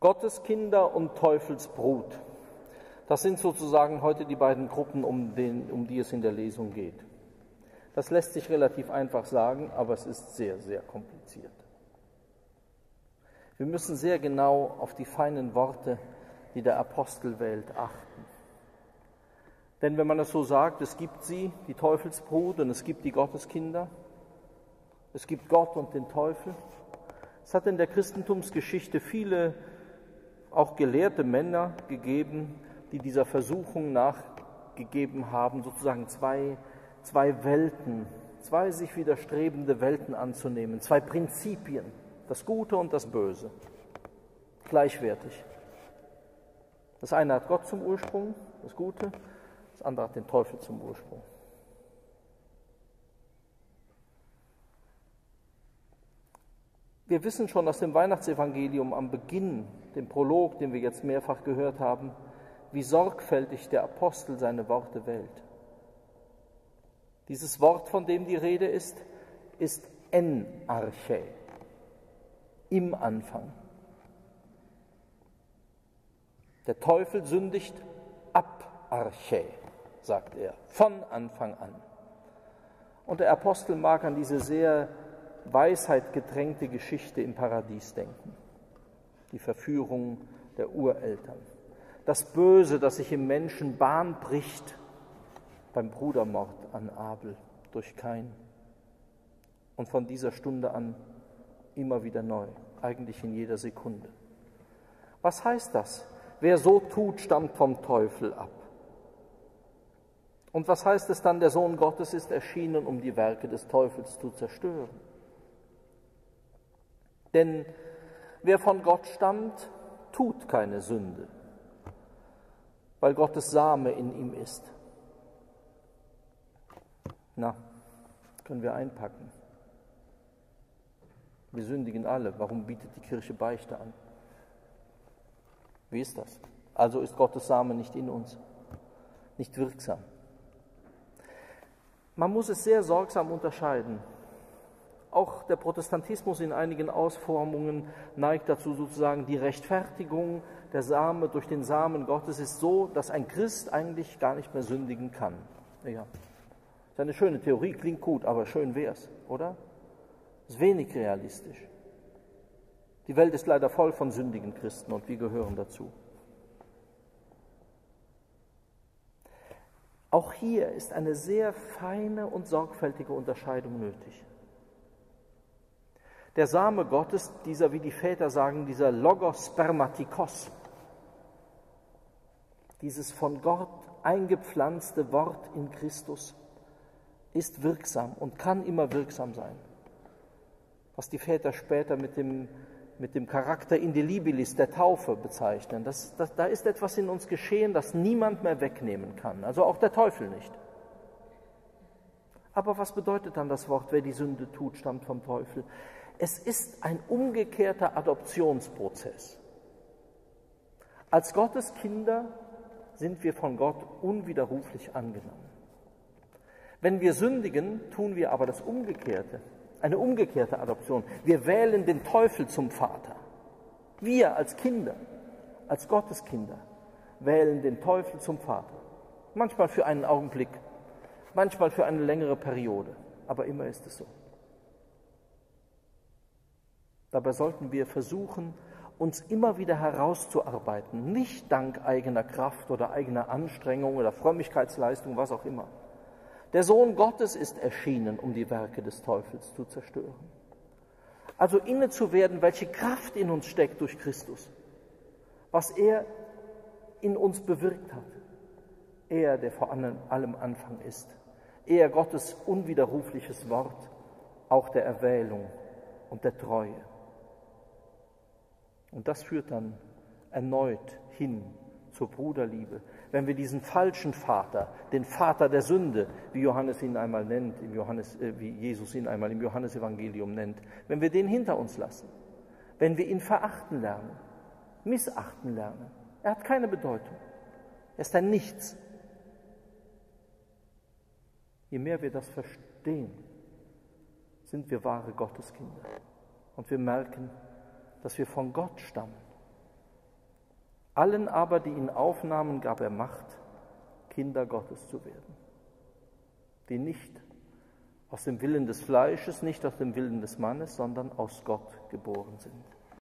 Gotteskinder und Teufelsbrut. Das sind sozusagen heute die beiden Gruppen, um, den, um die es in der Lesung geht. Das lässt sich relativ einfach sagen, aber es ist sehr, sehr kompliziert. Wir müssen sehr genau auf die feinen Worte, die der Apostel wählt, achten. Denn wenn man es so sagt, es gibt sie, die Teufelsbrut, und es gibt die Gotteskinder, es gibt Gott und den Teufel. Es hat in der Christentumsgeschichte viele auch gelehrte Männer gegeben, die dieser Versuchung nachgegeben haben, sozusagen zwei, zwei Welten, zwei sich widerstrebende Welten anzunehmen, zwei Prinzipien, das Gute und das Böse, gleichwertig. Das eine hat Gott zum Ursprung, das Gute, das andere hat den Teufel zum Ursprung. Wir wissen schon aus dem Weihnachtsevangelium am Beginn, dem Prolog, den wir jetzt mehrfach gehört haben, wie sorgfältig der Apostel seine Worte wählt. Dieses Wort, von dem die Rede ist, ist en-arche, im Anfang. Der Teufel sündigt ab arche, sagt er, von Anfang an. Und der Apostel mag an diese sehr Weisheit getränkte Geschichte im Paradies denken. Die Verführung der Ureltern. Das Böse, das sich im Menschen Bahn bricht beim Brudermord an Abel durch Kain. Und von dieser Stunde an immer wieder neu, eigentlich in jeder Sekunde. Was heißt das? Wer so tut, stammt vom Teufel ab. Und was heißt es dann, der Sohn Gottes ist erschienen, um die Werke des Teufels zu zerstören? Denn wer von Gott stammt, tut keine Sünde, weil Gottes Same in ihm ist. Na, können wir einpacken. Wir sündigen alle. Warum bietet die Kirche Beichte an? Wie ist das? Also ist Gottes Same nicht in uns, nicht wirksam. Man muss es sehr sorgsam unterscheiden. Auch der Protestantismus in einigen Ausformungen neigt dazu, sozusagen die Rechtfertigung der Same durch den Samen Gottes ist so, dass ein Christ eigentlich gar nicht mehr sündigen kann. Ja. Ist eine schöne Theorie, klingt gut, aber schön wär's, oder? Ist wenig realistisch. Die Welt ist leider voll von sündigen Christen und wir gehören dazu. Auch hier ist eine sehr feine und sorgfältige Unterscheidung nötig. Der Same Gottes, dieser, wie die Väter sagen, dieser Logos Spermatikos, dieses von Gott eingepflanzte Wort in Christus, ist wirksam und kann immer wirksam sein. Was die Väter später mit dem, mit dem Charakter Indelibilis der Taufe bezeichnen. Das, das, da ist etwas in uns geschehen, das niemand mehr wegnehmen kann, also auch der Teufel nicht. Aber was bedeutet dann das Wort, wer die Sünde tut, stammt vom Teufel? Es ist ein umgekehrter Adoptionsprozess. Als Gottes Kinder sind wir von Gott unwiderruflich angenommen. Wenn wir sündigen, tun wir aber das Umgekehrte, eine umgekehrte Adoption. Wir wählen den Teufel zum Vater. Wir als Kinder, als Gottes Kinder, wählen den Teufel zum Vater. Manchmal für einen Augenblick, manchmal für eine längere Periode, aber immer ist es so. Dabei sollten wir versuchen, uns immer wieder herauszuarbeiten, nicht dank eigener Kraft oder eigener Anstrengung oder Frömmigkeitsleistung, was auch immer. Der Sohn Gottes ist erschienen, um die Werke des Teufels zu zerstören. Also inne zu werden, welche Kraft in uns steckt durch Christus, was er in uns bewirkt hat. Er, der vor allem Anfang ist. Er Gottes unwiderrufliches Wort, auch der Erwählung und der Treue. Und das führt dann erneut hin zur Bruderliebe. Wenn wir diesen falschen Vater, den Vater der Sünde, wie Johannes ihn einmal nennt, im Johannes, äh, wie Jesus ihn einmal im Johannesevangelium nennt, wenn wir den hinter uns lassen, wenn wir ihn verachten lernen, missachten lernen, er hat keine Bedeutung. Er ist ein Nichts. Je mehr wir das verstehen, sind wir wahre Gotteskinder. Und wir merken, dass wir von Gott stammen Allen aber, die ihn aufnahmen, gab er Macht, Kinder Gottes zu werden, die nicht aus dem Willen des Fleisches, nicht aus dem Willen des Mannes, sondern aus Gott geboren sind.